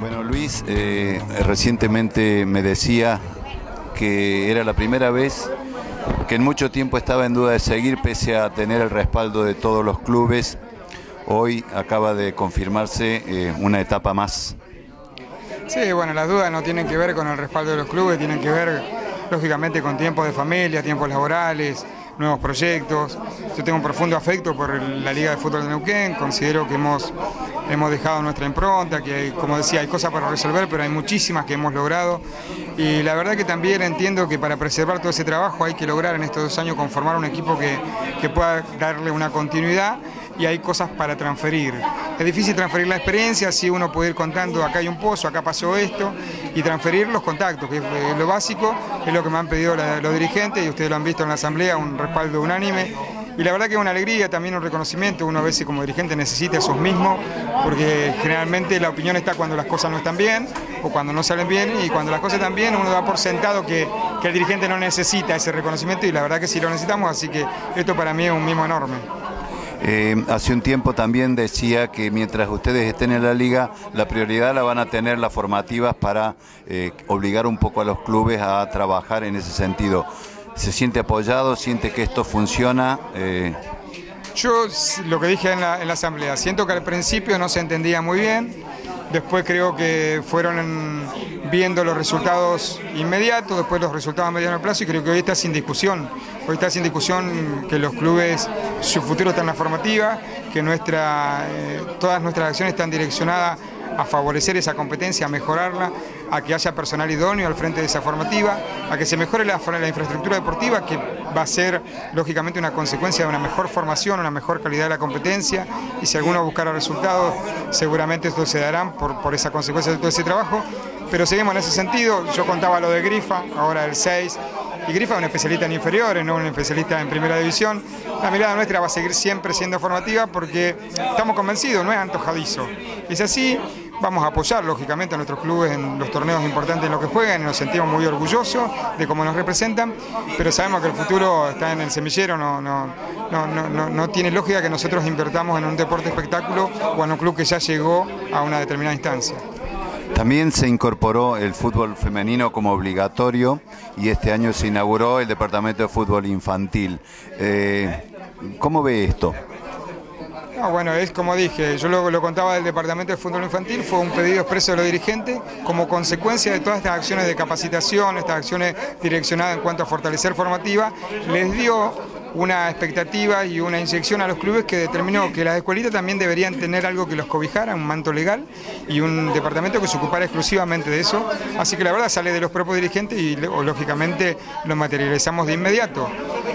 Bueno, Luis, eh, recientemente me decía que era la primera vez que en mucho tiempo estaba en duda de seguir pese a tener el respaldo de todos los clubes. Hoy acaba de confirmarse eh, una etapa más. Sí, bueno, las dudas no tienen que ver con el respaldo de los clubes, tienen que ver lógicamente con tiempos de familia, tiempos laborales, nuevos proyectos. Yo tengo un profundo afecto por la Liga de Fútbol de Neuquén, considero que hemos, hemos dejado nuestra impronta, que como decía, hay cosas para resolver, pero hay muchísimas que hemos logrado. Y la verdad que también entiendo que para preservar todo ese trabajo hay que lograr en estos dos años conformar un equipo que, que pueda darle una continuidad y hay cosas para transferir. Es difícil transferir la experiencia si uno puede ir contando, acá hay un pozo, acá pasó esto, y transferir los contactos, que es lo básico, es lo que me han pedido los dirigentes y ustedes lo han visto en la asamblea, un respaldo unánime. Y la verdad que es una alegría, también un reconocimiento, uno a veces como dirigente necesita esos mismos, porque generalmente la opinión está cuando las cosas no están bien o cuando no salen bien, y cuando las cosas están bien uno da por sentado que, que el dirigente no necesita ese reconocimiento y la verdad que sí lo necesitamos, así que esto para mí es un mismo enorme. Eh, hace un tiempo también decía que mientras ustedes estén en la liga, la prioridad la van a tener las formativas para eh, obligar un poco a los clubes a trabajar en ese sentido. ¿Se siente apoyado? ¿Siente que esto funciona? Eh, Yo lo que dije en la, en la asamblea, siento que al principio no se entendía muy bien, después creo que fueron viendo los resultados inmediatos, después los resultados a mediano plazo y creo que hoy está sin discusión. Hoy está sin discusión que los clubes, su futuro está en la formativa, que nuestra, eh, todas nuestras acciones están direccionadas a favorecer esa competencia, a mejorarla, a que haya personal idóneo al frente de esa formativa, a que se mejore la, infraestructura deportiva, que va a ser lógicamente una consecuencia de una mejor formación, una mejor calidad de la competencia, y si alguno buscara resultados, seguramente esto se darán por, por esa consecuencia de todo ese trabajo, pero seguimos en ese sentido, yo contaba lo de Grifa, ahora el 6, y Grifa es un especialista en inferiores, no un especialista en primera división. La mirada nuestra va a seguir siempre siendo formativa porque estamos convencidos, no es antojadizo. Es así, vamos a apoyar lógicamente a nuestros clubes en los torneos importantes en los que juegan y nos sentimos muy orgullosos de cómo nos representan, pero sabemos que el futuro está en el semillero, no, no, no, no, no tiene lógica que nosotros invertamos en un deporte espectáculo o en un club que ya llegó a una determinada instancia. También se incorporó el fútbol femenino como obligatorio y este año se inauguró el Departamento de Fútbol Infantil. Eh, ¿Cómo ve esto? No, bueno, es como dije, yo lo, lo, contaba del Departamento de Fútbol Infantil, fue un pedido expreso de los dirigentes como consecuencia de todas estas acciones de capacitación, estas acciones direccionadas en cuanto a fortalecer formativa, les dio una expectativa y una inyección a los clubes que determinó que las escuelitas también deberían tener algo que los cobijara, un manto legal y un departamento que se ocupara exclusivamente de eso. Así que la verdad sale de los propios dirigentes y lógicamente lo materializamos de inmediato.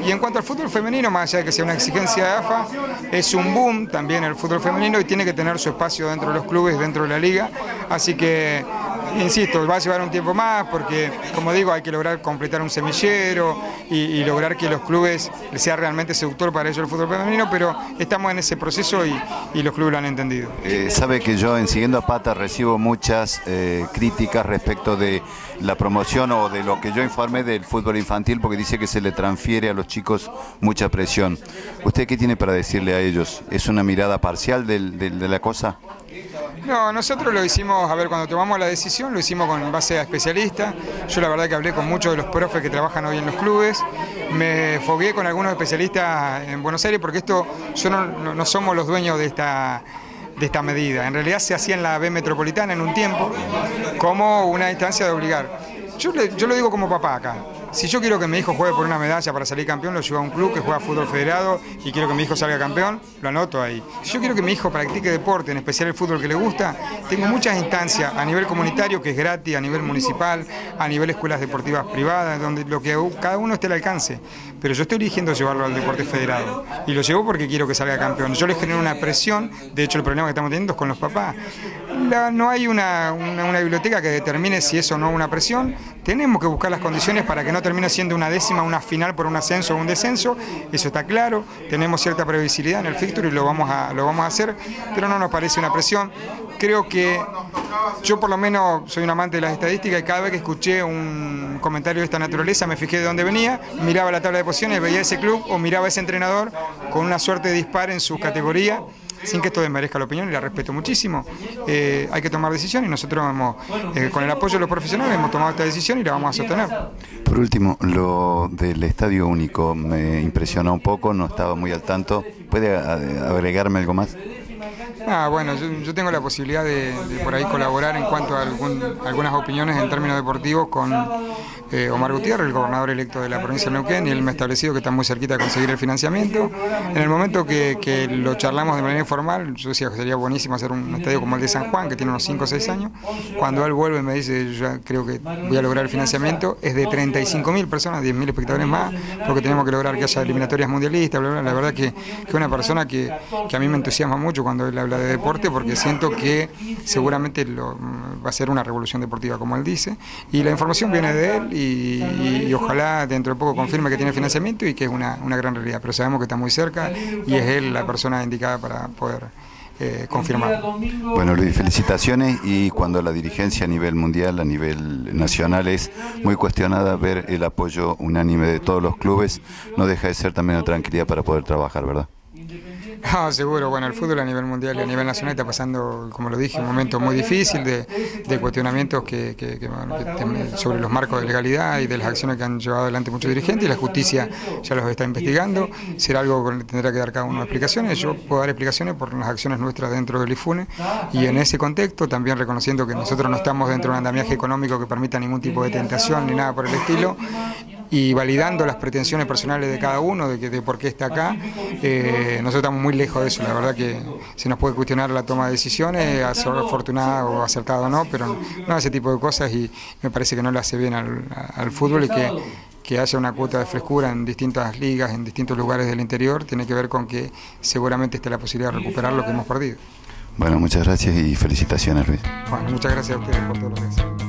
Y en cuanto al fútbol femenino, más allá de que sea una exigencia de AFA, es un boom también el fútbol femenino y tiene que tener su espacio dentro de los clubes, dentro de la liga. Así que insisto, va a llevar un tiempo más porque, como digo, hay que lograr completar un semillero y, lograr que los clubes sea realmente seductor para ellos el fútbol femenino, pero estamos en ese proceso y, y los clubes lo han entendido. Eh, sabe que yo en Siguiendo a Pata recibo muchas eh, críticas respecto de la promoción o de lo que yo informé del fútbol infantil porque dice que se le transfiere a los chicos mucha presión. ¿Usted qué tiene para decirle a ellos? ¿Es una mirada parcial del, del, de la cosa? No, nosotros lo hicimos, a ver, cuando tomamos la decisión lo hicimos con base a especialistas. Yo la verdad que hablé con muchos de los profes que trabajan hoy en los clubes. Me fogué con algunos especialistas en Buenos Aires porque esto, yo no, somos los dueños de esta de esta medida. En realidad se hacía en la B metropolitana en un tiempo como una instancia de obligar. Yo, yo lo digo como papá acá. Si yo quiero que mi hijo juegue por una medalla para salir campeón, lo llevo a un club que juega fútbol federado y quiero que mi hijo salga campeón, lo anoto ahí. Si yo quiero que mi hijo practique deporte, en especial el fútbol que le gusta, tengo muchas instancias a nivel comunitario, que es gratis, a nivel municipal, a nivel escuelas deportivas privadas, donde lo que cada uno esté al alcance. Pero yo estoy eligiendo llevarlo al deporte federado. Y lo llevo porque quiero que salga campeón. Yo le genero una presión, de hecho el problema que estamos teniendo es con los papás. La, no hay una, una, biblioteca que determine si es o no una presión. Tenemos que buscar las condiciones para que no termine siendo una décima, una final por un ascenso o un descenso, eso está claro, tenemos cierta previsibilidad en el fixture y lo vamos a, lo vamos a hacer, pero no nos parece una presión. Creo que yo por lo menos soy un amante de las estadísticas y cada vez que escuché un comentario de esta naturaleza me fijé de dónde venía, miraba la tabla de posiciones, veía ese club o miraba ese entrenador con una suerte de dispar en su categoría sin que esto desmerezca la opinión y la respeto muchísimo, eh, hay que tomar decisiones y nosotros hemos, eh, con el apoyo de los profesionales hemos tomado esta decisión y la vamos a sostener. Por último, lo del estadio único me impresionó un poco, no estaba muy al tanto. ¿Puede agregarme algo más? Ah, bueno, yo, tengo la posibilidad de, por ahí colaborar en cuanto a algunas opiniones en términos deportivos con eh, Omar Gutiérrez, el gobernador electo de la provincia de Neuquén, y él me ha establecido que está muy cerquita de conseguir el financiamiento. En el momento que, lo charlamos de manera informal, yo decía que sería buenísimo hacer un estadio como el de San Juan, que tiene unos 5 o 6 años. Cuando él vuelve me dice, yo creo que voy a lograr el financiamiento, es de 35.000 personas, 10.000 espectadores más, porque tenemos que lograr que haya eliminatorias mundialistas, bla, bla, La verdad que es una persona que, que a mí me entusiasma mucho cuando él habla de deporte porque siento que seguramente va a ser una revolución deportiva, como él dice, y la información viene de él y, ojalá dentro de poco confirme que tiene financiamiento y que es una, gran realidad, pero sabemos que está muy cerca y es él la persona indicada para poder eh, confirmar. Bueno Luis, felicitaciones y cuando la dirigencia a nivel mundial, a nivel nacional es muy cuestionada, ver el apoyo unánime de todos los clubes no deja de ser también una tranquilidad para poder trabajar, ¿verdad? Ah, seguro. Bueno, el fútbol a nivel mundial y a nivel nacional está pasando, como lo dije, un momento muy difícil de, cuestionamientos que, sobre los marcos de legalidad y de las acciones que han llevado adelante muchos dirigentes y la justicia ya los está investigando. Será algo que tendrá que dar cada uno explicaciones. Yo puedo dar explicaciones por las acciones nuestras dentro del IFUNE y en ese contexto también reconociendo que nosotros no estamos dentro de un andamiaje económico que permita ningún tipo de tentación ni nada por el estilo y validando las pretensiones personales de cada uno, de, que, de por qué está acá. Eh, nosotros estamos muy lejos de eso, la verdad que se nos puede cuestionar la toma de decisiones, afortunada o acertada o no, pero no ese tipo de cosas y me parece que no le hace bien al, fútbol y que, que haya una cuota de frescura en distintas ligas, en distintos lugares del interior, tiene que ver con que seguramente esté la posibilidad de recuperar lo que hemos perdido. Bueno, muchas gracias y felicitaciones, Luis. Bueno, muchas gracias a ustedes por todo lo que hacen.